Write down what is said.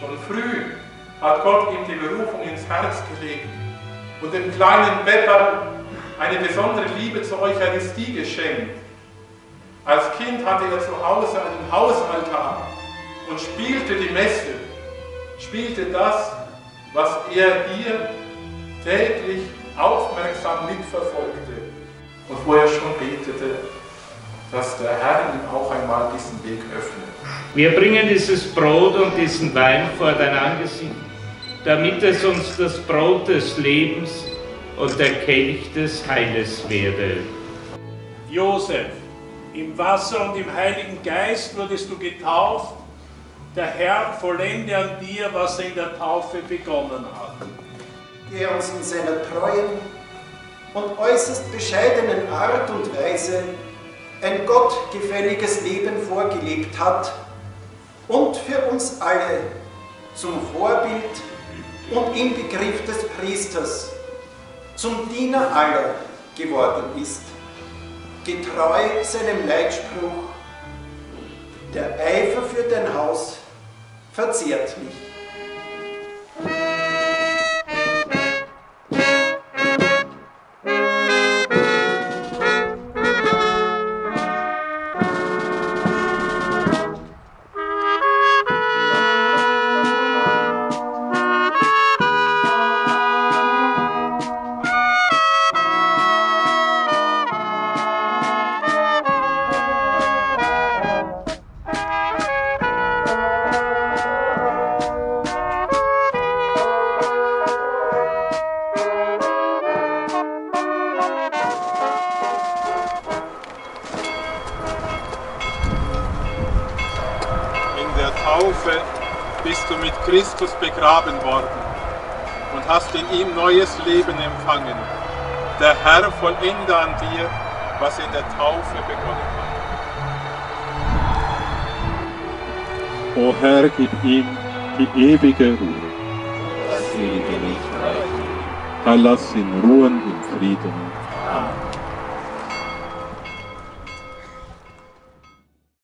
Schon früh hat Gott ihm die Berufung ins Herz gelegt und dem kleinen Pepper eine besondere Liebe zur Eucharistie geschenkt. Als Kind hatte er zu Hause einen Hausaltar und spielte die Messe, spielte das, was er hier täglich aufmerksam mitverfolgte und wo er schon betete, dass der Herr ihm auch einmal diesen Weg öffnet. Wir bringen dieses Brot und diesen Wein vor dein Angesicht, damit es uns das Brot des Lebens und der Kelch des Heiles werde. Josef, im Wasser und im Heiligen Geist wurdest du getauft. Der Herr vollende an dir, was er in der Taufe begonnen hat. Der uns in seiner treuen und äußerst bescheidenen Art und Weise ein gottgefälliges Leben vorgelebt hat und für uns alle zum Vorbild und im Begriff des Priesters, zum Diener aller geworden ist. Getreu seinem Leitspruch, der Eifer für dein Haus verzehrt mich. Taufe bist du mit Christus begraben worden und hast in ihm neues Leben empfangen. Der Herr vollende an dir, was in der Taufe begonnen hat. O Herr, gib ihm die ewige Ruhe. das ewige Licht reichen. Herr, lass ihn ruhen in Frieden. Amen.